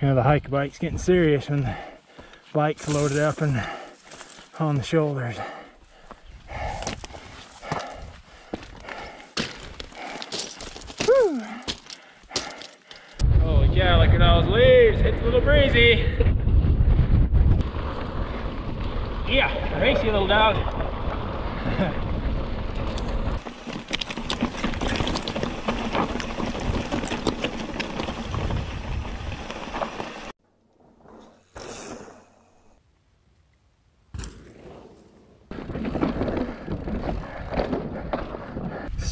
You know, the hike bike's getting serious when the bike's loaded up and on the shoulders. Whew. Oh, Holy cow, look at all those leaves. It's a little breezy. Yeah, race you little dog.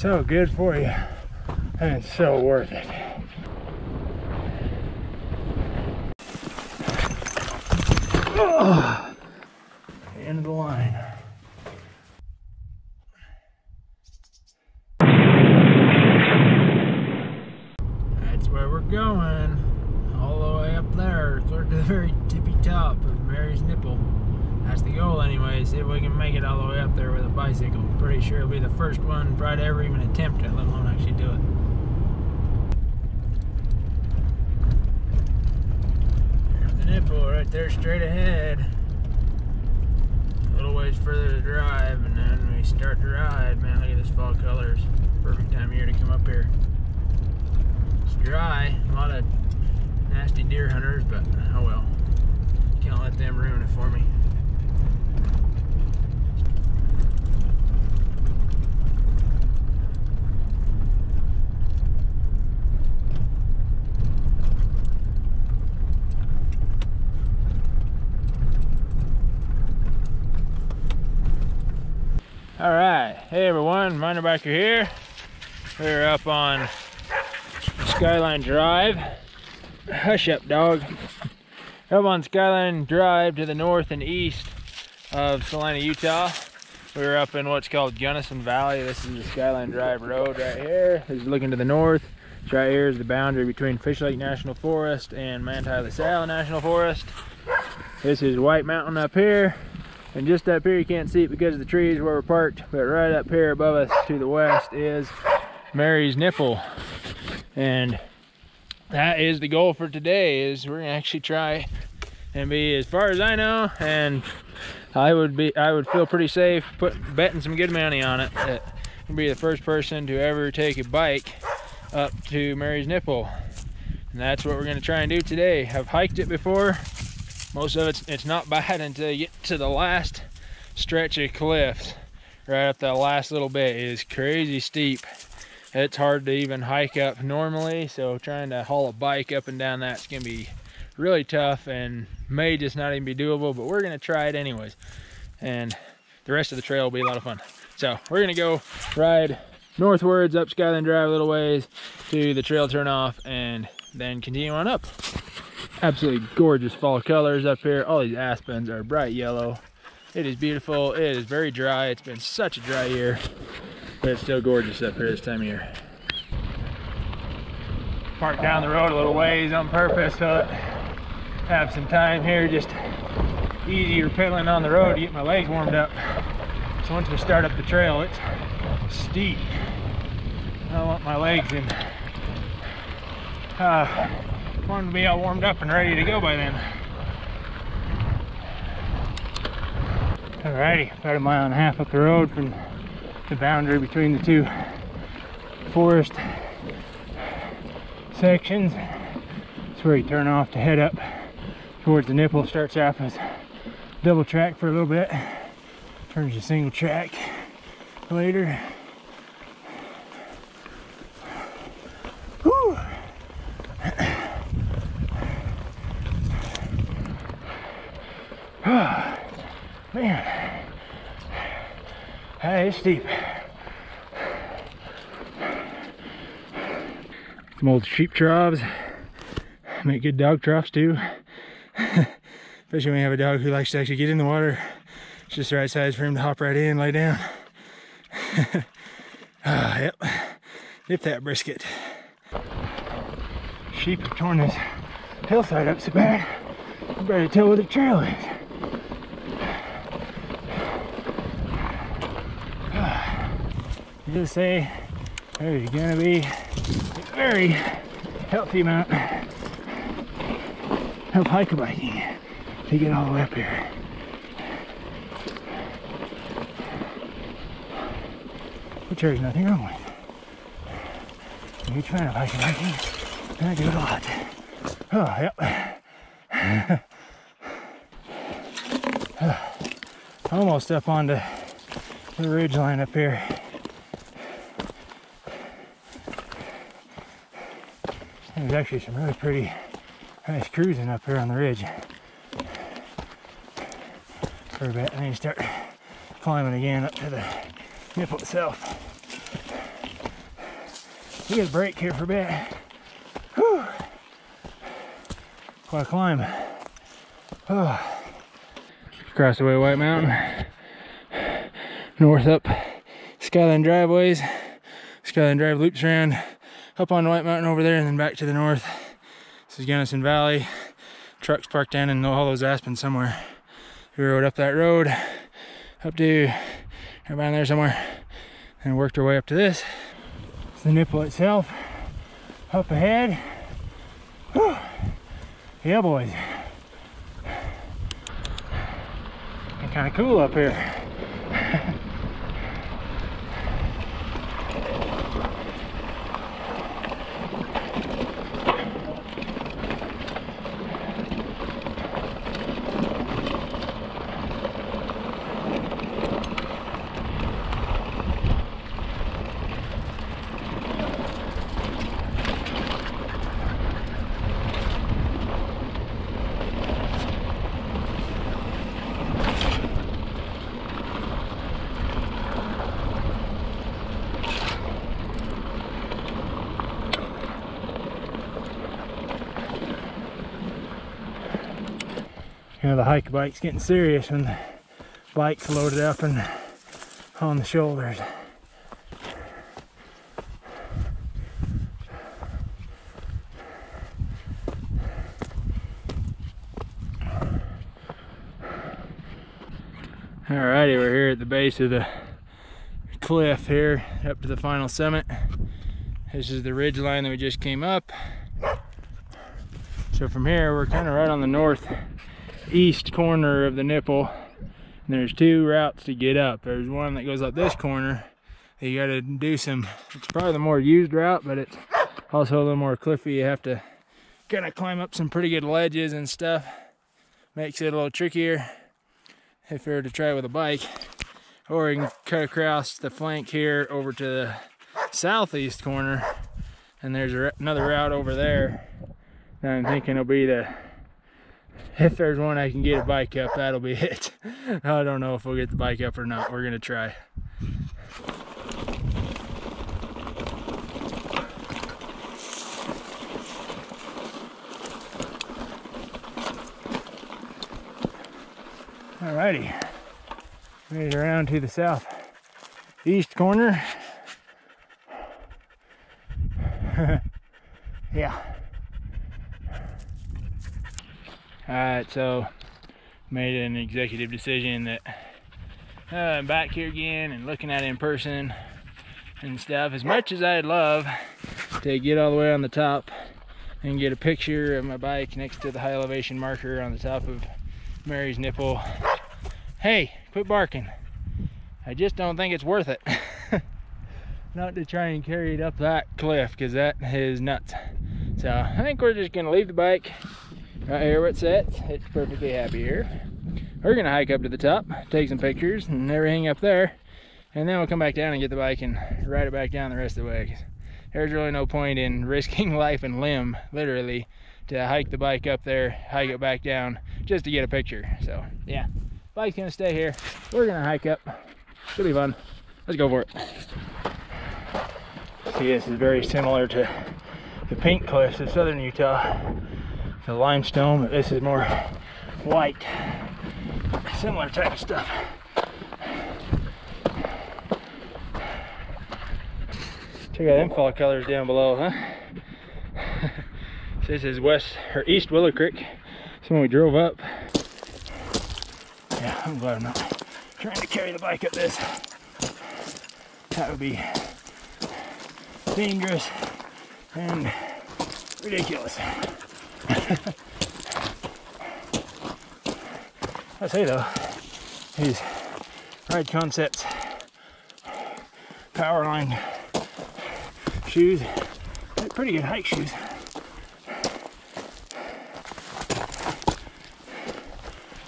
So good for you and so worth it. End of the line. That's where we're going. All the way up there, to the very tippy top of Mary's Nipple. That's the goal anyway, see if we can make it all the way up there with a bicycle. Pretty sure it'll be the first one probably to ever even attempt it, let alone actually do it. The nipple right there straight ahead. A little ways further to drive and then we start to ride. Man, look at this fall colors. Perfect time of year to come up here. It's dry, a lot of nasty deer hunters, but oh well. Can't let them ruin it for me. All right, hey everyone, MinerBiker here. We're up on Skyline Drive. Hush up, dog. Up on Skyline Drive to the north and east of Salina, Utah. We're up in what's called Gunnison Valley. This is the Skyline Drive Road right here. This is looking to the north. This right here is the boundary between Fish Lake National Forest and Manti La Sal National Forest. This is White Mountain up here. And just up here, you can't see it because of the trees where we're parked, but right up here above us to the west is Mary's Nipple. And that is the goal for today, is we're gonna actually try and be, as far as I know, and I would be, I would feel pretty safe put betting some good money on it that I'm be the first person to ever take a bike up to Mary's Nipple. And that's what we're gonna try and do today. I've hiked it before, most of it's it's not bad until you get to the last stretch of cliffs. Right up that last little bit it is crazy steep. It's hard to even hike up normally so trying to haul a bike up and down that's gonna be really tough and may just not even be doable but we're gonna try it anyways. And the rest of the trail will be a lot of fun. So we're gonna go ride northwards up skyline drive a little ways to the trail turn off and then continue on up absolutely gorgeous fall colors up here. All these aspens are bright yellow. It is beautiful. It is very dry. It's been such a dry year, but it's still gorgeous up here this time of year. Park down the road a little ways on purpose so have some time here just easier pedaling on the road to get my legs warmed up. So once we start up the trail, it's steep. I want my legs in uh, want them to be all warmed up and ready to go by then. Alrighty, about a mile and a half up the road from the boundary between the two forest sections. That's where you turn off to head up towards the nipple. Starts off as double track for a little bit, turns to single track later. Whew. Man, steep. Some old sheep troughs. Make good dog troughs too. Especially when you have a dog who likes to actually get in the water. It's just the right size for him to hop right in, lay down. ah, yep, nip that brisket. Sheep have torn this hillside up so bad, you better tell where the trail is. Just say there's gonna be a very healthy amount of hiker biking to get all the way up here. Which there's nothing wrong with. Huge fan of hiking biking, and I do it a lot. Oh, yep. Almost up onto the ridge line up here. There's actually some really pretty nice cruising up here on the ridge. For a bit, and then you start climbing again up to the nipple itself. We get a break here for a bit. Whew. Quite a climb. Oh. Across the way White Mountain. North up Skyline Driveways. Skyline Drive loops around up on White Mountain over there and then back to the north. This is Gunnison Valley. Trucks parked down in all those aspens somewhere. We rode up that road up to around there somewhere and worked our way up to this. It's the nipple itself up ahead. Whew. Yeah, boys. And kind of cool up here. You know the hike bike's getting serious when the bike's loaded up and on the shoulders. Alrighty, we're here at the base of the cliff here, up to the final summit. This is the ridge line that we just came up. So from here, we're kind of right on the north east corner of the nipple. And there's two routes to get up. There's one that goes up this corner. You got to do some, it's probably the more used route, but it's also a little more cliffy. You have to kind of climb up some pretty good ledges and stuff. Makes it a little trickier if you were to try it with a bike. Or you can cut across the flank here over to the southeast corner. And there's another route over there. And I'm thinking will be the if there's one I can get a bike up, that'll be it. I don't know if we'll get the bike up or not. We're gonna try. Alrighty, made it around to the south east corner. yeah. Alright, so made an executive decision that uh, I'm back here again and looking at it in person and stuff. As much as I'd love to get all the way on the top and get a picture of my bike next to the high elevation marker on the top of Mary's nipple. Hey, quit barking. I just don't think it's worth it. Not to try and carry it up that cliff because that is nuts. So I think we're just gonna leave the bike Right here where it's at, it's perfectly happy here. We're gonna hike up to the top, take some pictures and everything up there, and then we'll come back down and get the bike and ride it back down the rest of the way. There's really no point in risking life and limb, literally, to hike the bike up there, hike it back down, just to get a picture. So yeah, bike's gonna stay here. We're gonna hike up. Should be fun. Let's go for it. See, this is very similar to the Pink Cliffs of southern Utah the limestone, but this is more white. Similar type of stuff. Check out them fall colors down below, huh? this is west or east Willow Creek. So when we drove up, yeah, I'm glad I'm not trying to carry the bike up this. That would be dangerous and ridiculous. I say though, these Ride Concepts Powerline shoes, they're pretty good hike shoes.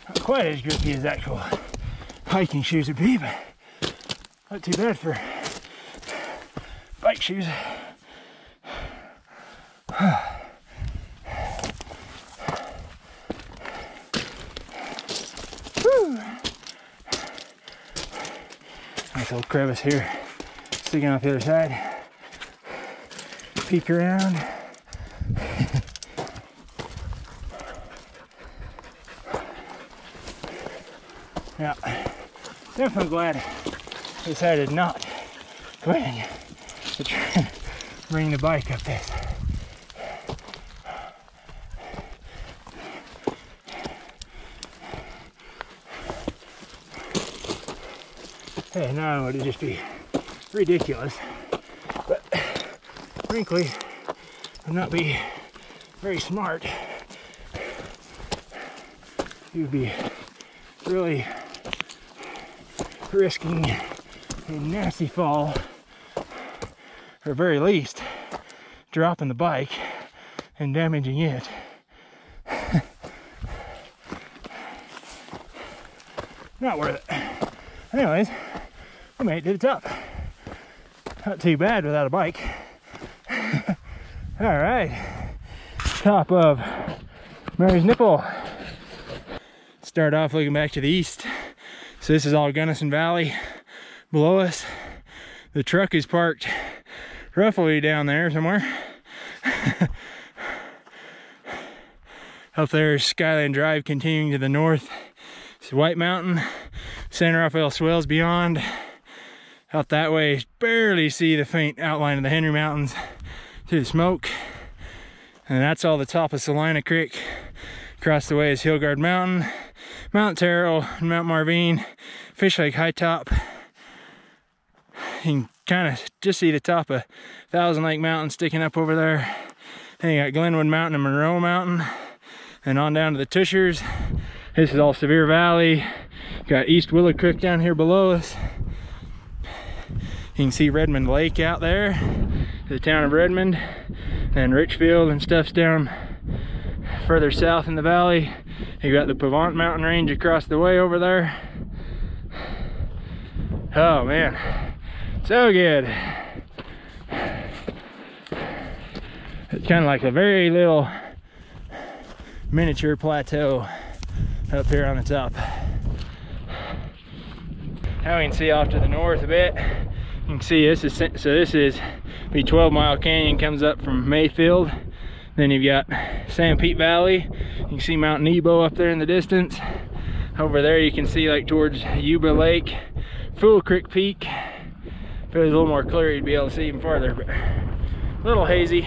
Not quite as grippy as actual hiking shoes would be, but not too bad for bike shoes. nice little crevice here, sticking off the other side. Peek around. yeah, definitely glad I decided not to bring the bike up this. Hey, not only would it just be ridiculous, but frankly, would not be very smart. You'd be really risking a nasty fall, or very least, dropping the bike and damaging it. Not worth it. Anyways, we made it to the top. Not too bad without a bike. All right, top of Mary's Nipple. Start off looking back to the east. So this is all Gunnison Valley below us. The truck is parked roughly down there somewhere. Up there is Skyline Drive continuing to the north. It's White Mountain, San Rafael Swells beyond. Out that way, barely see the faint outline of the Henry Mountains through the smoke. And that's all the top of Salina Creek. Across the way is Hilgard Mountain, Mount Terrell, and Mount Marvine, Fish Lake High Top. You can kind of just see the top of Thousand Lake Mountain sticking up over there. Then you got Glenwood Mountain and Monroe Mountain. And on down to the Tushars This is all Sevier Valley. Got East Willow Creek down here below us. You can see Redmond Lake out there, the town of Redmond, and Richfield and stuff's down further south in the valley. You got the Pavant mountain range across the way over there. Oh man, so good. It's kind of like a very little miniature plateau up here on the top. Now we can see off to the north a bit you can see this is so this is the 12 mile canyon comes up from mayfield. Then you've got Sanpete valley. You can see mount nebo up there in the distance. Over there you can see like towards yuba lake fool creek peak. If it was a little more clear you'd be able to see even farther. But a little hazy.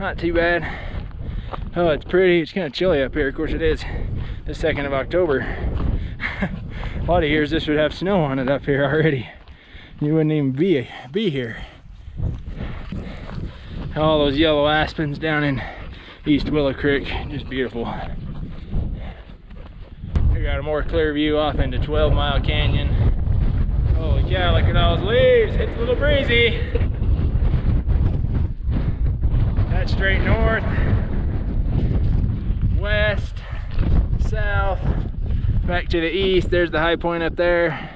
Not too bad. Oh it's pretty. It's kind of chilly up here. Of course it is the 2nd of october. A lot of years this would have snow on it up here already you wouldn't even be be here. All those yellow aspens down in East Willow Creek, just beautiful. We got a more clear view off into 12 Mile Canyon. Holy cow, look at all those leaves. It's a little breezy. That's straight north, west, south, back to the east. There's the high point up there.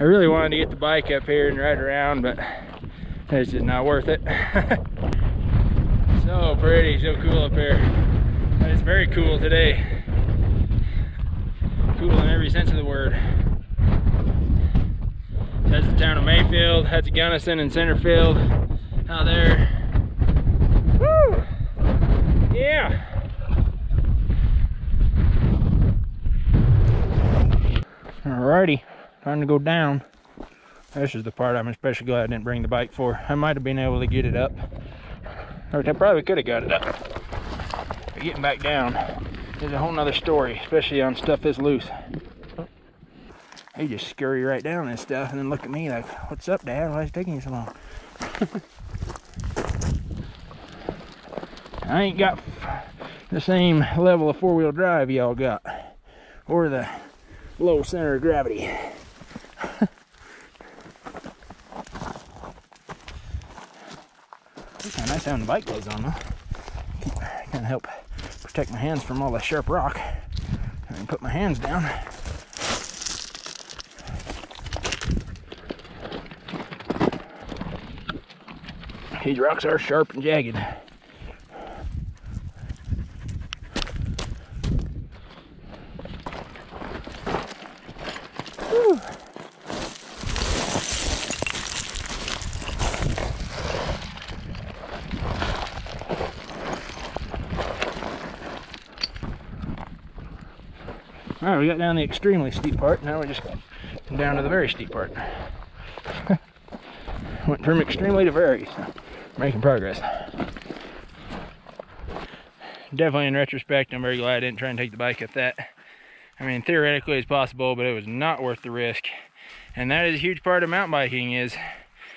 I really wanted to get the bike up here and ride around, but it's just not worth it. so pretty, so cool up here. And it's very cool today. Cool in every sense of the word. That's the town of Mayfield. That's Gunnison and Centerfield out there. Woo! Yeah! Alrighty trying to go down. This is the part I'm especially glad I didn't bring the bike for. I might have been able to get it up. Or I probably could have got it up. But getting back down is a whole nother story, especially on stuff that's loose. They just scurry right down this stuff and then look at me like, what's up, Dad? Why is it taking you so long? I ain't got the same level of four-wheel drive y'all got. or the low center of gravity. Kind of nice having the bike clothes on though. Kind of help protect my hands from all the sharp rock. And put my hands down. These rocks are sharp and jagged. Got down the extremely steep part. Now we're just down to the very steep part. Went from extremely to very, so making progress. Definitely in retrospect, I'm very glad I didn't try and take the bike up that. I mean, theoretically it's possible, but it was not worth the risk. And that is a huge part of mountain biking is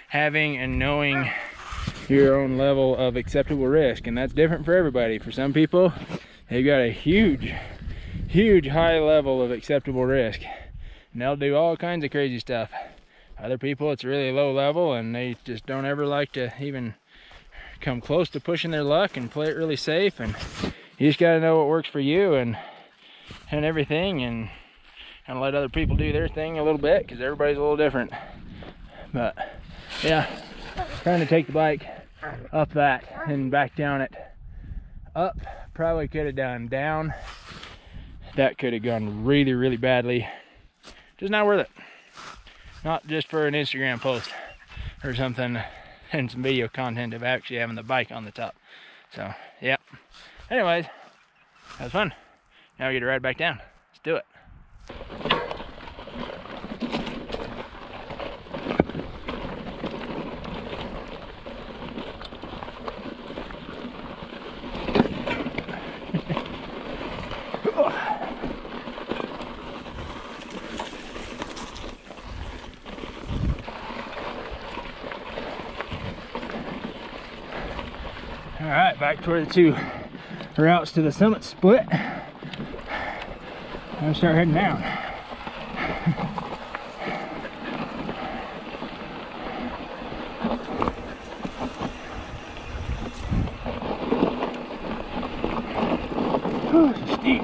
having and knowing your own level of acceptable risk. And that's different for everybody. For some people, they've got a huge huge high level of acceptable risk. And they'll do all kinds of crazy stuff. Other people, it's really low level and they just don't ever like to even come close to pushing their luck and play it really safe. And you just gotta know what works for you and and everything and and let other people do their thing a little bit because everybody's a little different. But yeah, trying to take the bike up that and back down it. Up, probably could have done down that could have gone really, really badly. Just not worth it. Not just for an Instagram post or something and some video content of actually having the bike on the top. So, yeah. Anyways, that was fun. Now we get to ride back down. Let's do it. All back toward the two routes to the summit split. I'm gonna start heading down. It's steep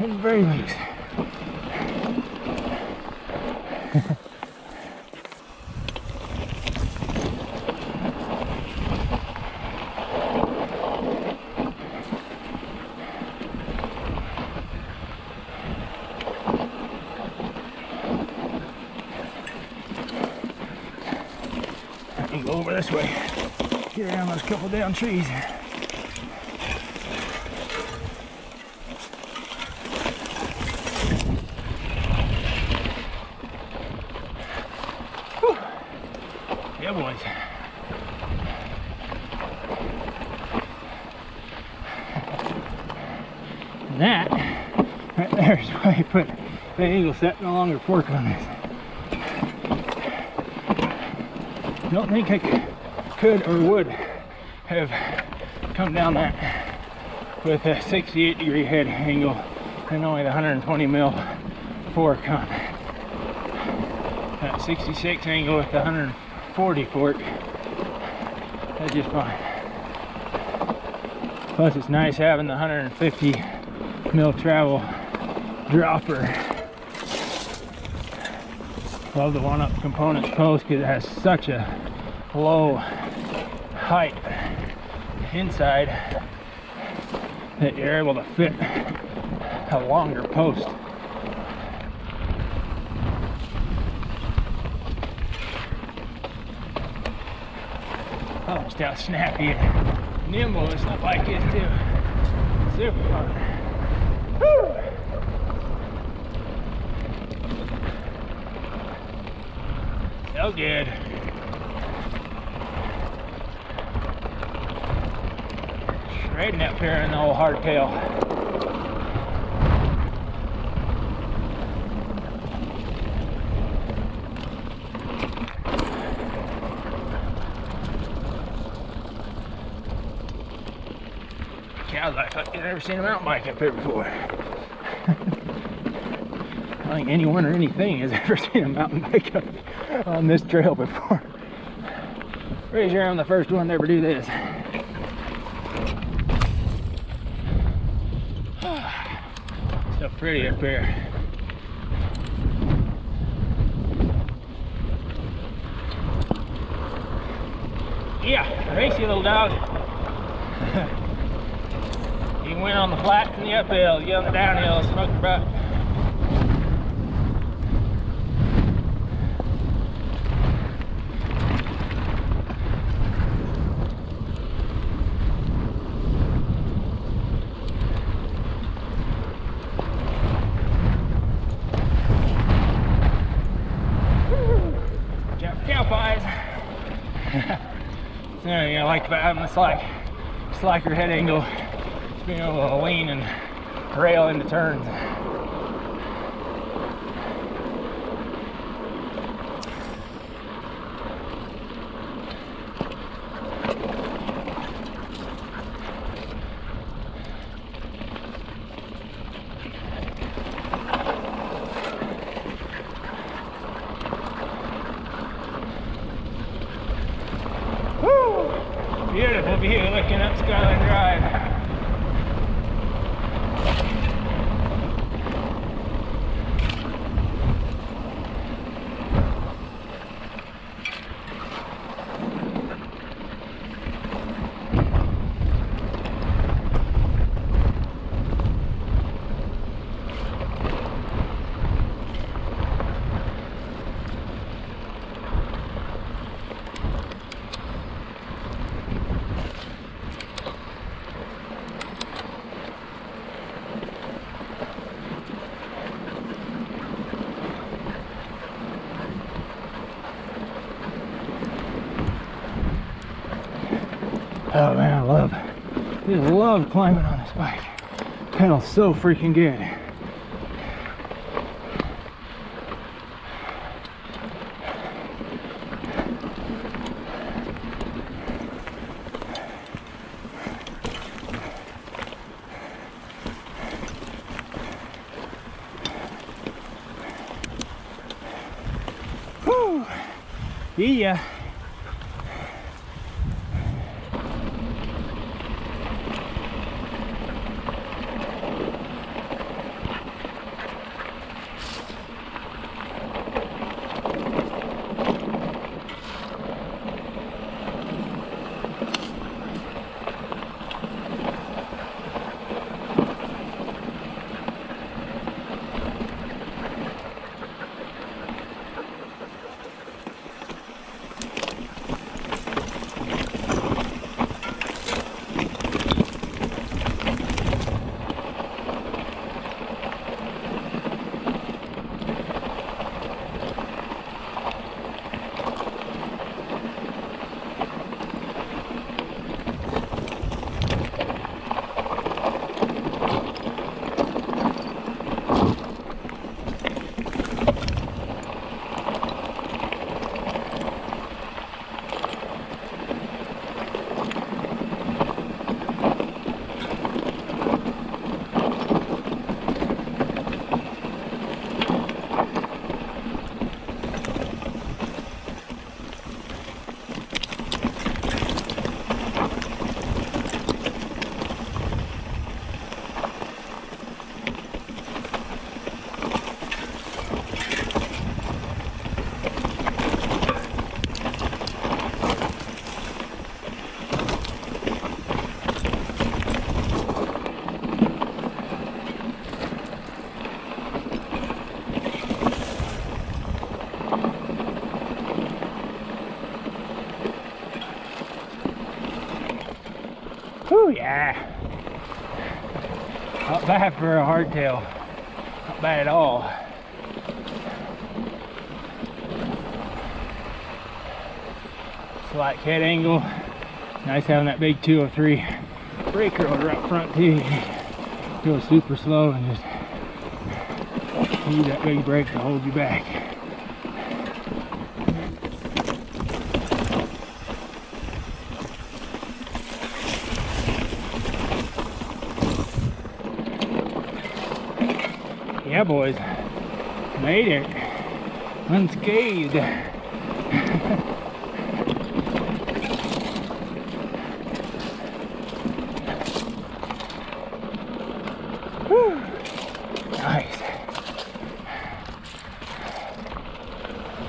and very loose. and go over this way. Get around those couple down trees. Whew. Yeah, boys. That right there is why I put the angle set no longer fork on this. don't think I could or would have come down that with a 68 degree head angle and only the 120 mil fork on. That 66 angle with the 140 fork that's just fine. Plus it's nice having the 150 mil travel dropper. Love the OneUp Components post because it has such a low height inside that you're able to fit a longer post. Just how snappy and nimble this bike is too. Super fun. Woo! So good. Shredding up here in the old hardtail. Cows, I've never seen a mountain bike up here before. I think anyone or anything has ever seen a mountain bike up on this trail before. Pretty sure I'm the first one to ever do this. So pretty up here. Yeah, racy little dog. he went on the flats and the uphill, you on the downhill, smoked your butt. Cow pies. So, you know, I like having a slack, slacker head angle, being able to lean and rail into turns. Woo! Beautiful view looking up Skyline Drive. Oh man, I love, just love climbing on this bike. Pedals so freaking good. Yeah. Not bad for a hardtail. Not bad at all. Slight head angle. Nice having that big 203 brake rotor up front too. Go super slow and just use that big brake to hold you back. Yeah, boys. Made it. Unscathed. Nice.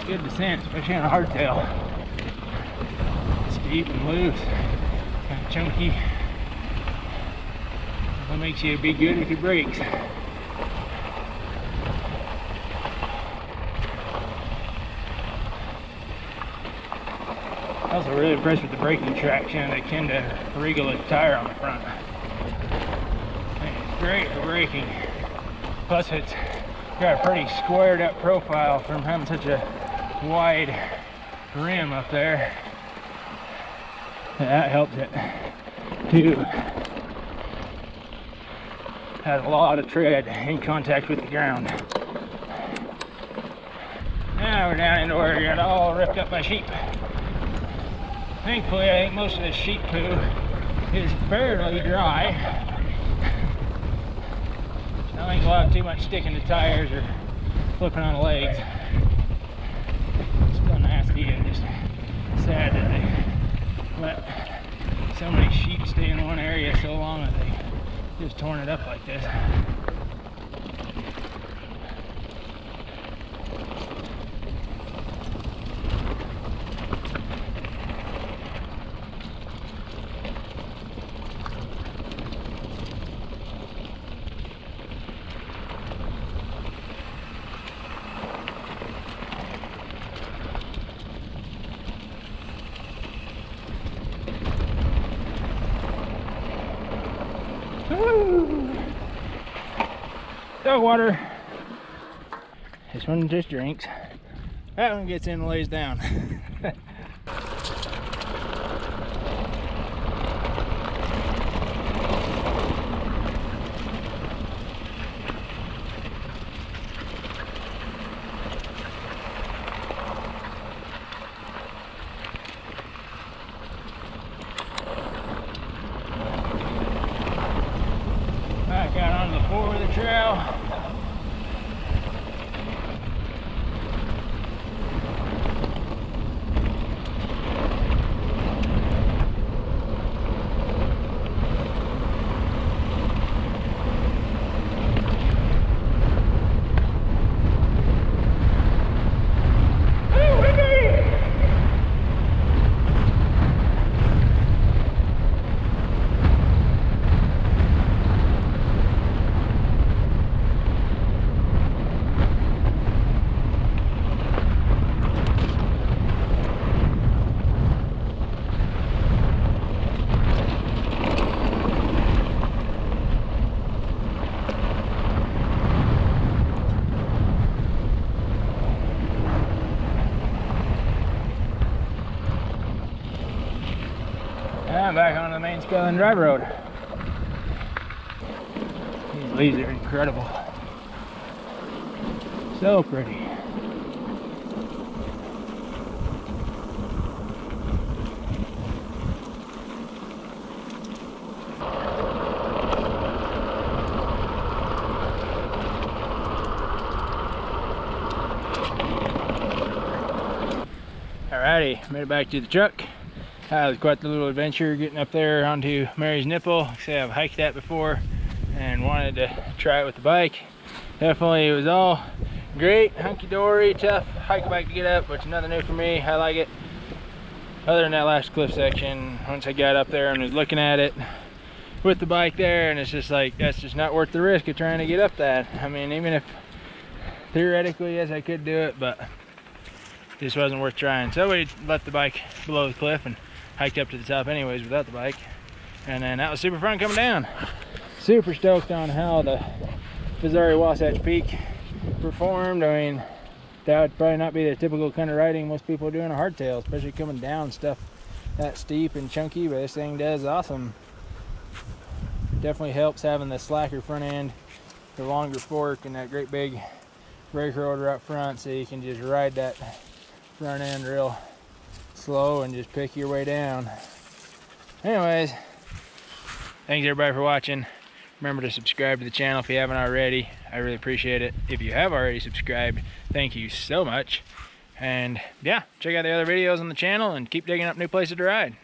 Good descent, especially on a hardtail. Steep and loose, kind of chunky. What makes you be good with your brakes. I was really impressed with the braking traction. Kenda the tire on the front. It's great for braking. Plus it's got a pretty squared up profile from having such a wide rim up there. That helps it too. Has a lot of tread in contact with the ground. Now we're down into where I got all ripped up by sheep. Thankfully, I think most of this sheep poo is fairly dry. I think we'll have too much sticking to tires or flipping on the legs. It's still nasty and just sad that they let so many sheep stay in one area so long that they just torn it up like this. Water. This one just drinks. That one gets in and lays down. Back out onto the four of the trail. Ooh, windy! Back on the main Skyline Drive Road. These leaves are incredible. So pretty. Alrighty, made it back to the truck. Uh, it was quite the little adventure getting up there onto Mary's Nipple. I say, I've hiked that before and wanted to try it with the bike. Definitely, it was all great, hunky-dory, tough hike bike to get up, which is nothing new for me. I like it. Other than that last cliff section, once I got up there and was looking at it with the bike there, and it's just like, that's just not worth the risk of trying to get up that. I mean, even if theoretically, yes, I could do it, but just wasn't worth trying. So we left the bike below the cliff and hiked up to the top anyways without the bike. And then that was super fun coming down. Super stoked on how the Fezzari Wasatch Peak performed. I mean, that would probably not be the typical kind of riding most people are doing a hardtail, especially coming down stuff that steep and chunky, but this thing does awesome. Definitely helps having the slacker front end, the longer fork, and that great big brake rotor up front so you can just ride that front end real slow and just pick your way down. Anyways, thanks everybody for watching. Remember to subscribe to the channel if you haven't already. I really appreciate it. If you have already subscribed, thank you so much. And yeah, check out the other videos on the channel and keep digging up new places to ride.